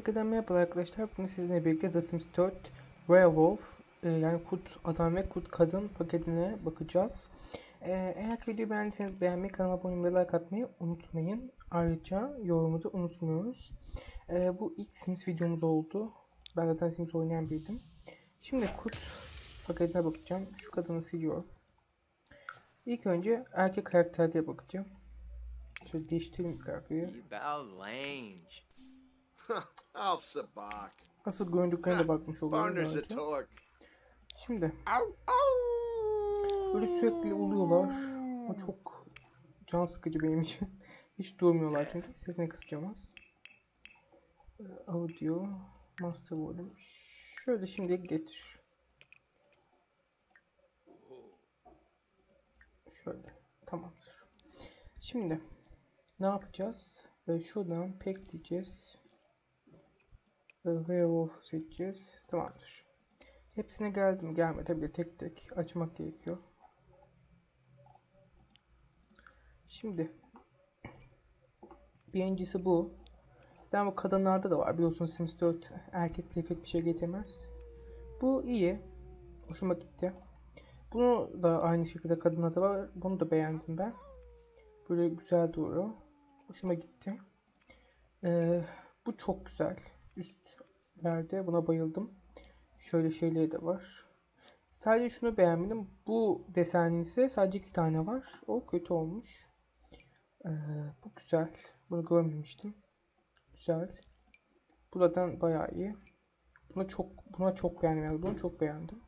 Tekrardan merhaba arkadaşlar. Bugün sizinle birlikte The Sims 4 Werewolf e, yani kurt adam ve kurt kadın paketine bakacağız. E, eğer videoyu beğendiyseniz beğenmeyi, kanalıma abone olmayı, like atmayı unutmayın. Ayrıca yorumu da unutmuyoruz. E, bu ilk Sims videomuz oldu. Ben zaten Sims oynayan biriydim. Şimdi kurt paketine bakacağım. Şu kadını siliyorum. İlk önce erkek karakterliğe bakacağım. Şöyle değiştireyim karakteri. I'll sabak. Nasıl göründüklerine de bakmış oluyoruz torque. Şimdi. Böyle sürekli uluyorlar. O çok can sıkıcı benim için. Hiç durmuyorlar çünkü. Sesini kısacağım az. Ee, Audio. Master volume. Şöyle şimdi getir. Şöyle. Tamamdır. Şimdi ne yapacağız? Ve şuradan pek diyeceğiz. Werewolf seçeceğiz. Tamamdır. Hepsine geldim gelmedi. Tabii tek tek açmak gerekiyor. Şimdi birincisi bu. Ben bu kadınlarda da var. Biliyorsunuz Sims 4 erkekle pek bir şey getirmez. Bu iyi. Hoşuma gitti. Bunu da aynı şekilde kadınlarda var. Bunu da beğendim ben. Böyle güzel duruyor. Hoşuma gitti. Ee, bu çok güzel. Üstlerde buna bayıldım. Şöyle şeyleri de var. Sadece şunu beğenmedim. Bu desenlisi sadece iki tane var. O kötü olmuş. Ee, bu güzel. Bunu görmemiştim. Güzel. Bu zaten bayağı iyi. Buna çok buna çok beğendim. Yani bunu çok beğendim.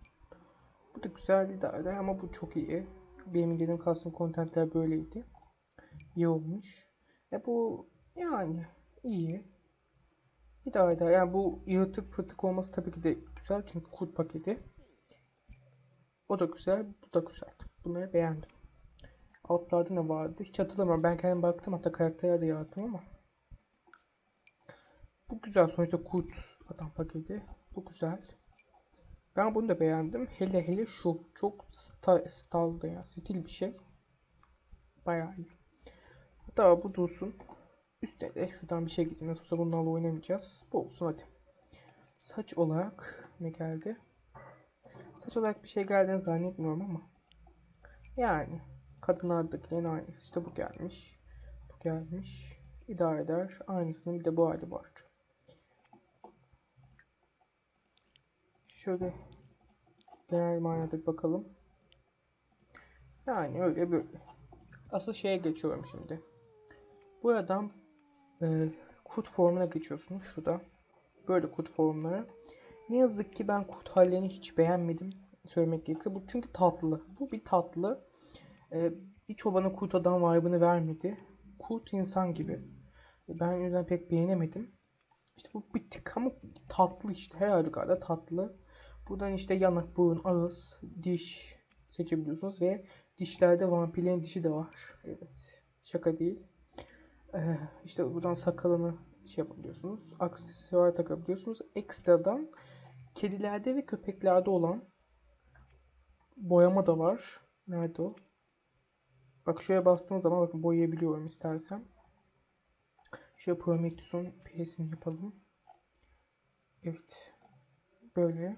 Bu da güzel idare ama bu çok iyi. Benim incelediğim custom contentler böyleydi. İyi olmuş. E bu yani iyi. İdare eder. Yani bu yırtık fırtık olması tabii ki de güzel çünkü kurt paketi. O da güzel, bu da güzel. Bunları beğendim. Altlarda ne vardı? Hiç hatırlamıyorum. Ben kendim baktım hatta karaktere de yarattım ama. Bu güzel. Sonuçta kurt adam paketi. Bu güzel. Ben bunu da beğendim. Hele hele şu. Çok sta staldı ya. Stil bir şey. Bayağı iyi. Hatta bu dursun. Üstte de şuradan bir şey. Nasıl olsa bunlarla oynamayacağız. Bu olsun hadi. Saç olarak ne geldi? Saç olarak bir şey geldiğini zannetmiyorum ama. Yani kadınlardakilerin aynısı. İşte bu gelmiş. Bu gelmiş. İdare eder. Aynısının bir de bu hali var. Şöyle genel manada bir bakalım. Yani öyle böyle. Asıl şeye geçiyorum şimdi. Bu adam e, kurt formuna geçiyorsunuz şurada. Böyle kurt formları. Ne yazık ki ben kurt hallerini hiç beğenmedim. Söylemek gerekirse. Bu çünkü tatlı. Bu bir tatlı. E, hiç o bana adam vibe'ını vermedi. Kurt insan gibi. E, ben yüzden pek beğenemedim. İşte bu bir tık ama tatlı işte. Her halükarda tatlı. Buradan işte yanak, burun, ağız, diş seçebiliyorsunuz ve dişlerde vampirlerin dişi de var. Evet. Şaka değil. Ee, işte buradan sakalını şey yapabiliyorsunuz. Aksesuar takabiliyorsunuz. Ekstradan kedilerde ve köpeklerde olan boyama da var. Nerede o? Bak şuraya bastığınız zaman bakın boyayabiliyorum istersen. Şöyle Prometheus'un P'sini yapalım. Evet. Böyle.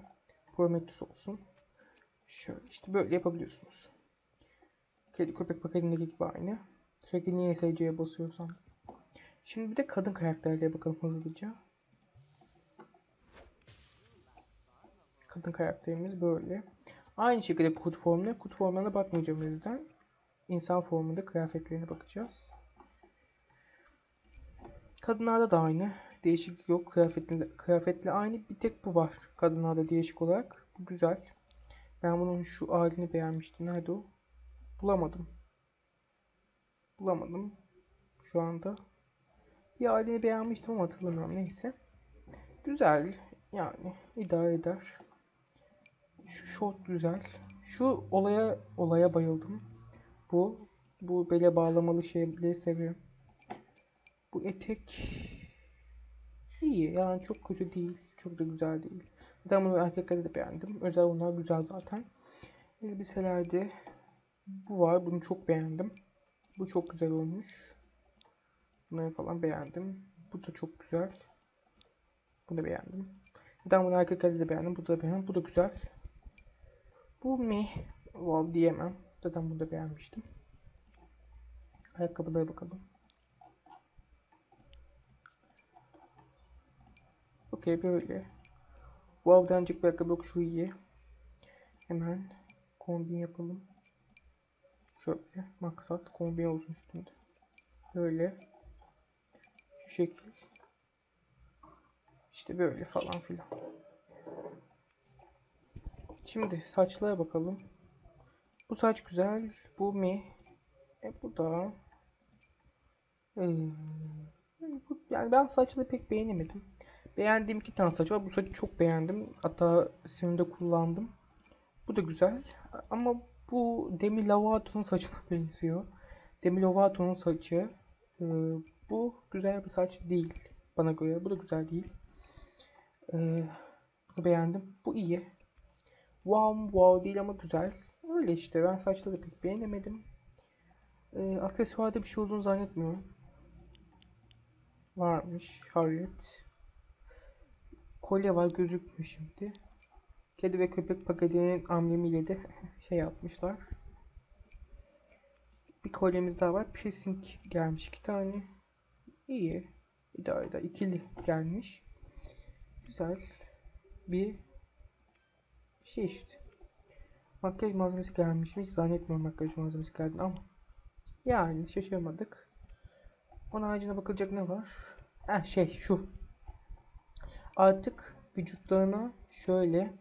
Prometheus olsun. Şöyle işte böyle yapabiliyorsunuz. Kedi köpek paketindeki gibi aynı. Sürekli niye SC'ye basıyorsam. Şimdi bir de kadın karakterlere bakalım hızlıca. Kadın karakterimiz böyle. Aynı şekilde kurt formuna. Kurt formuna bakmayacağım o yüzden. İnsan formunda kıyafetlerine bakacağız. Kadınlarda da aynı. Değişiklik yok. Kıyafetle, kıyafetle aynı. Bir tek bu var. Kadınlarda değişik olarak. Bu güzel. Ben bunun şu halini beğenmiştim. Nerede o? Bulamadım. Bulamadım. Şu anda. Bir halini beğenmiştim ama hatırlamıyorum. Neyse. Güzel. Yani idare eder. Şu short güzel. Şu olaya olaya bayıldım. Bu bu bele bağlamalı şeyleri seviyorum. Bu etek iyi. Yani çok kötü değil. Çok da güzel değil. Zaten bunu erkeklerde de beğendim. Özel onlar güzel zaten. Elbiselerde bu var. Bunu çok beğendim. Bu çok güzel olmuş. Bunları falan beğendim. Bu da çok güzel. Bunu da beğendim. Neden bunu erkek halde de beğendim. Bu da beğendim. Bu da güzel. Bu mi? Wow diyemem. Zaten bunu da beğenmiştim. Ayakkabılara bakalım. Okey böyle. Wow denecek bir ayakkabı yok. Şu iyi. Hemen kombin yapalım. Şöyle maksat kombin olsun üstünde. Böyle. Şu şekil. İşte böyle falan filan. Şimdi saçlara bakalım. Bu saç güzel. Bu mi? E bu da. Ee, yani, ben saçları pek beğenemedim. Beğendiğim iki tane saç var. Bu saçı çok beğendim. Hatta senin de kullandım. Bu da güzel. Ama bu Demi Lovato'nun saçına benziyor. Demi Lovato'nun saçı. Ee, bu güzel bir saç değil. Bana göre. Bu da güzel değil. Ee, bunu beğendim. Bu iyi. Wow wow değil ama güzel. Öyle işte. Ben saçları pek beğenemedim. Ee, aksesuarda bir şey olduğunu zannetmiyorum. Varmış. Harriet. Kolye var gözükmüyor şimdi. Kedi ve köpek paketinin amblemiyle de şey yapmışlar. Bir kolyemiz daha var. Piercing gelmiş iki tane. İyi. Daha da ikili gelmiş. Güzel. Bir şey işte. Makyaj malzemesi gelmiş mi? Zannetmiyorum makyaj malzemesi geldiğini ama. Yani şaşırmadık. Onun haricinde bakılacak ne var? Eh şey şu. Artık vücutlarına şöyle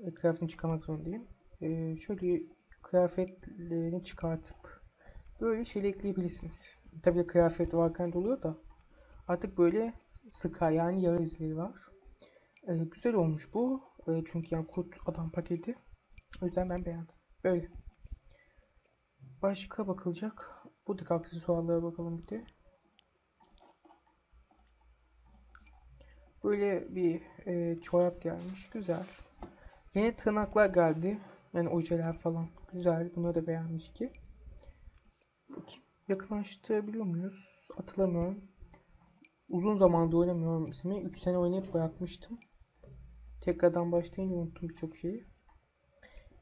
e, kıyafetini çıkarmak zorundayım. E, şöyle kıyafetlerini çıkartıp böyle şeyle ekleyebilirsiniz. Tabii kıyafet varken de oluyor da artık böyle sıka yani yara izleri var. E, güzel olmuş bu. E, çünkü yani kurt adam paketi. O yüzden ben beğendim. Böyle. Başka bakılacak. Buradaki aksesuarlara bakalım bir de. Böyle bir e, çorap gelmiş. Güzel. Yeni tırnaklar geldi. Yani ojeler falan. Güzel. Bunları da beğenmiş ki. Yakınlaştırabiliyor muyuz? Hatırlamıyorum. Uzun zamandır oynamıyorum ismi. 3 sene oynayıp bırakmıştım. Tekrardan başlayınca unuttum birçok şeyi.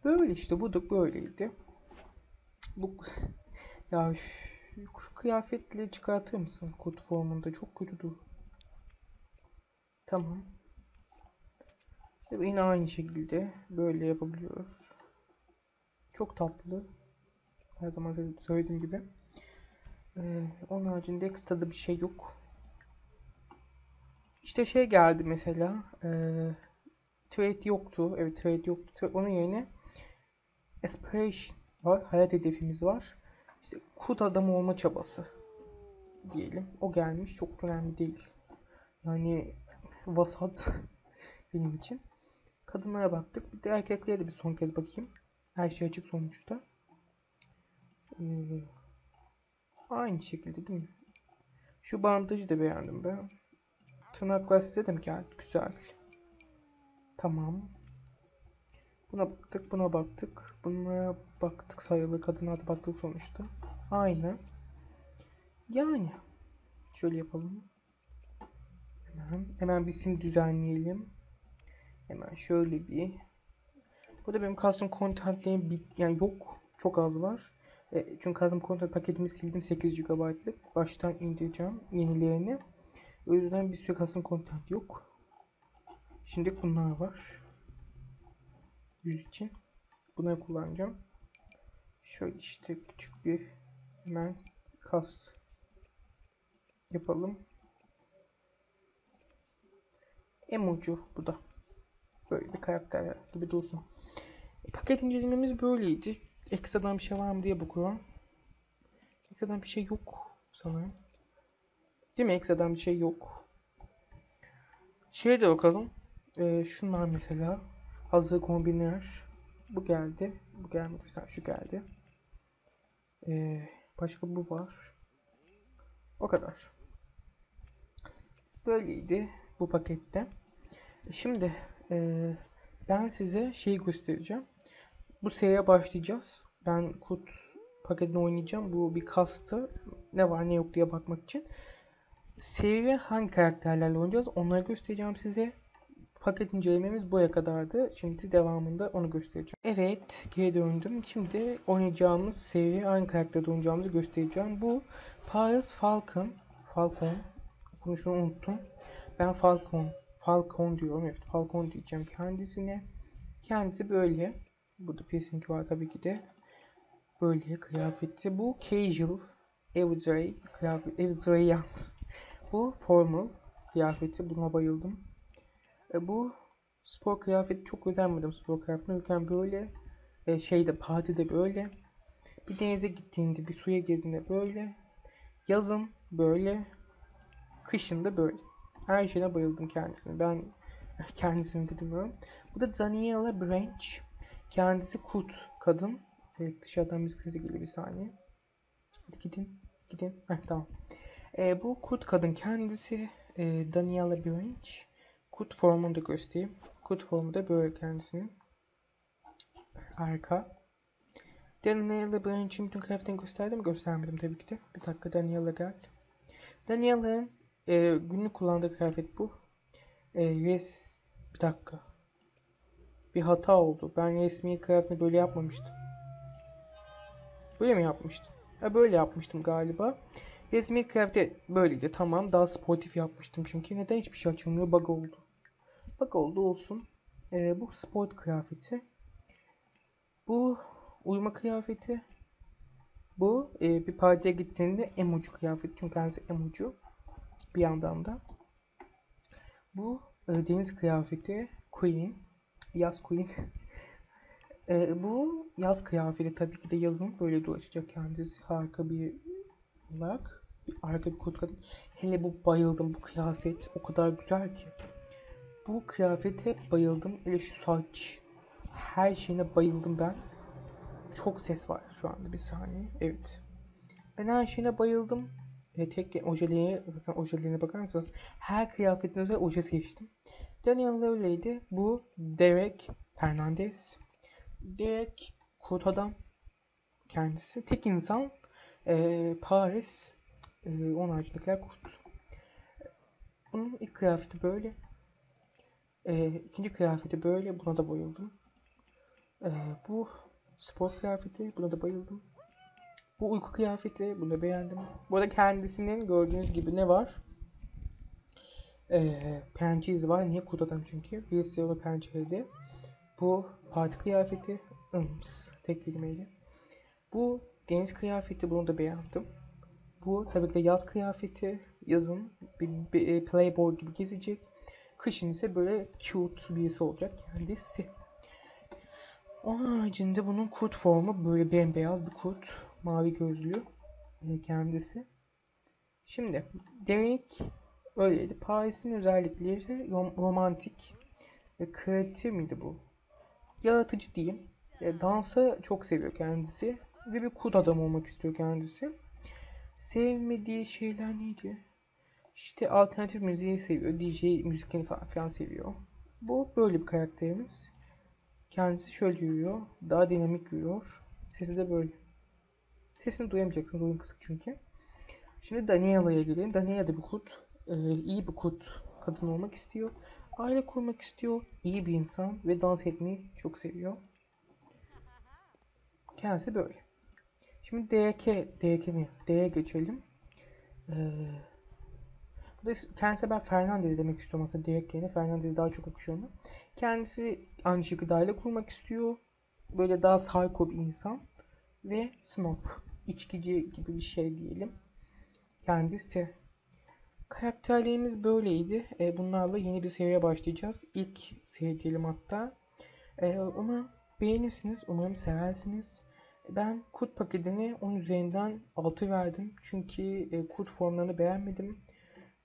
Böyle işte. Bu da böyleydi. Bu ya şu, şu kıyafetle çıkartır mısın kurt formunda? Çok kötü dur. Tamam. İşte yine aynı şekilde böyle yapabiliyoruz. Çok tatlı. Her zaman söylediğim gibi. Ee, onun haricinde ekstrada bir şey yok. İşte şey geldi mesela. E, trade yoktu. Evet trade yoktu. Onun yerine aspiration var. Hayat hedefimiz var. İşte kurt adam olma çabası diyelim. O gelmiş. Çok önemli değil. Yani vasat benim için. Kadınlara baktık. Bir de erkeklere de bir son kez bakayım. Her şey açık sonuçta. Ee, aynı şekilde değil mi? Şu bandajı da beğendim ben. Tırnaklar size de mi geldi? Güzel. Tamam. Buna baktık, buna baktık. Buna baktık sayılı kadına da baktık sonuçta. Aynı. Yani. Şöyle yapalım. Hemen, hemen bir sim düzenleyelim. Hemen şöyle bir. Burada benim custom content'lerim bit yani yok. Çok az var. E, çünkü custom content paketimi sildim 8 GB'lık. Baştan indireceğim yenilerini. O yüzden bir sürü custom content yok. Şimdi bunlar var. Yüz için. Bunları kullanacağım. Şöyle işte küçük bir hemen kas yapalım. Emoji bu da. Böyle bir karakter gibi dursun. Paket incelememiz böyleydi. Ekstradan bir şey var mı diye bakıyorum. Ekstradan bir şey yok sanırım. Değil mi? Ekstradan bir şey yok. Şeye de bakalım. Ee, şunlar mesela. Hazır kombinler. Bu geldi. Bu gelmedi. Mesela şu geldi. Ee, başka bu var. O kadar. Böyleydi bu pakette. Şimdi e, ben size şeyi göstereceğim. Bu seriye başlayacağız. Ben kut paketini oynayacağım. Bu bir kastı. Ne var ne yok diye bakmak için. Seviye hangi karakterlerle oynayacağız onları göstereceğim size. Paket incelememiz buraya kadardı. Şimdi devamında onu göstereceğim. Evet geri döndüm. Şimdi oynayacağımız seviye hangi karakterde oynayacağımızı göstereceğim. Bu Paris Falcon. Falcon. Konuşunu unuttum. Ben Falcon. Falcon diyorum. Evet Falcon diyeceğim kendisine. Kendisi böyle. Burada piercing var tabii ki de. Böyle kıyafeti. Bu casual. Everyday kıyafet. Everyday yalnız. Bu formal kıyafeti. Buna bayıldım. E, bu spor kıyafeti çok özenmedim spor kıyafetine. Ülken böyle. E, şeyde partide böyle. Bir denize gittiğinde bir suya girdiğinde böyle. Yazın böyle. Kışın da böyle. Her şeyine bayıldım kendisine. Ben kendisini de demiyorum. Bu da Daniela Branch. Kendisi kurt kadın. Evet dışarıdan müzik sesi geliyor bir saniye. Hadi gidin. Gidin. Heh, tamam. Ee, bu kurt kadın kendisi e, Daniela Branch. Kurt formunu da göstereyim. Kurt formu da böyle kendisinin. Arka. Daniela Branch'in bütün kıyafetini gösterdim? Göstermedim tabii ki de. Bir dakika Daniela gel. Daniela'nın e, günlük kullandığı kıyafet bu. E, res... Bir dakika. Bir hata oldu. Ben resmi kıyafetini böyle yapmamıştım. Böyle mi yapmıştım? Ha böyle yapmıştım galiba. Resmi kıyafeti böyleydi. Tamam daha sportif yapmıştım çünkü. Neden hiçbir şey açılmıyor? Bug oldu. Bug oldu olsun. E, bu sport kıyafeti. Bu uyuma kıyafeti. Bu e, bir partiye gittiğinde emoji kıyafeti. Çünkü kendisi emoji. Bir yandan da. Bu e, deniz kıyafeti. Queen. Yaz Queen. e, bu yaz kıyafeti tabii ki de yazın böyle dolaşacak kendisi. Harika bir olarak. Bir harika bir kurt kadın. Hele bu bayıldım bu kıyafet. O kadar güzel ki. Bu kıyafete bayıldım. Hele şu saç. Her şeyine bayıldım ben. Çok ses var şu anda bir saniye. Evet. Ben her şeyine bayıldım. E, tek ojeleye zaten ojelerine bakar mısınız? Her kıyafetin özel oje seçtim. Daniel öyleydi. Bu Derek Fernandez. Derek kurt adam. Kendisi. Tek insan. E, Paris. E, onun haricindekiler kurt. Bunun ilk kıyafeti böyle. E, ikinci kıyafeti böyle. Buna da bayıldım. E, bu spor kıyafeti. Buna da bayıldım. Bu uyku kıyafeti. Bunu da beğendim. Bu arada kendisinin gördüğünüz gibi ne var? Ee, pençe izi var. Niye kutudan çünkü. Birisi onu pençeydi. Bu parti kıyafeti. Ims. Tek kelimeyle. Bu deniz kıyafeti. Bunu da beğendim. Bu tabii ki de yaz kıyafeti. Yazın bir, bir, bir playboy gibi gezecek. Kışın ise böyle cute birisi olacak kendisi. Onun haricinde bunun kurt formu böyle bembeyaz bir kurt. Mavi gözlü e, kendisi. Şimdi Derek öyleydi. Paris'in özellikleri rom- romantik ve kreatif miydi bu? Yaratıcı diyeyim. E, dansı çok seviyor kendisi. Ve bir kurt adam olmak istiyor kendisi. Sevmediği şeyler neydi? İşte alternatif müziği seviyor. DJ müziklerini falan filan seviyor. Bu böyle bir karakterimiz. Kendisi şöyle yürüyor. Daha dinamik yürüyor. Sesi de böyle. Sesini duyamayacaksınız. Oyun kısık çünkü. Şimdi Daniela'ya gelelim. Daniela da bir kurt. Ee, iyi bir kurt kadın olmak istiyor. Aile kurmak istiyor. İyi bir insan ve dans etmeyi çok seviyor. Kendisi böyle. Şimdi DK, DK ne? D'ye geçelim. Ee, kendisi ben Fernandez demek istiyorum aslında yerine Fernandez daha çok yakışıyor ona. Kendisi şekilde aile kurmak istiyor. Böyle daha psycho bir insan. Ve snob. içkici gibi bir şey diyelim. Kendisi. Karakterlerimiz böyleydi. E, bunlarla yeni bir seriye başlayacağız. İlk seri diyelim hatta. E, umarım beğenirsiniz. Umarım seversiniz. Ben kurt paketini 10 üzerinden 6 verdim. Çünkü e, kurt formlarını beğenmedim.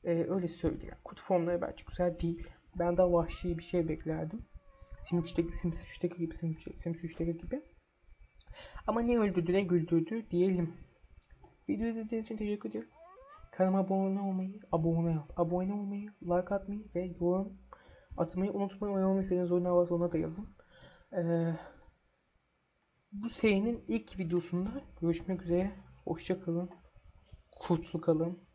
E, öyle söyleyeyim. Kurt formları bence güzel değil. Ben daha vahşi bir şey beklerdim. Sim 3'teki, Sims 3'teki gibi, Sim 3'teki, Sims 3'teki gibi. Ama ne öldürdü ne güldürdü diyelim. Videoyu izlediğiniz için teşekkür ederim. Kanalıma abone olmayı, abone, abone olmayı, like atmayı ve yorum atmayı unutmayın. Oynamak istediğiniz oyunlar varsa ona da yazın. Ee, bu serinin ilk videosunda görüşmek üzere. Hoşça kalın. Kurtlu kalın.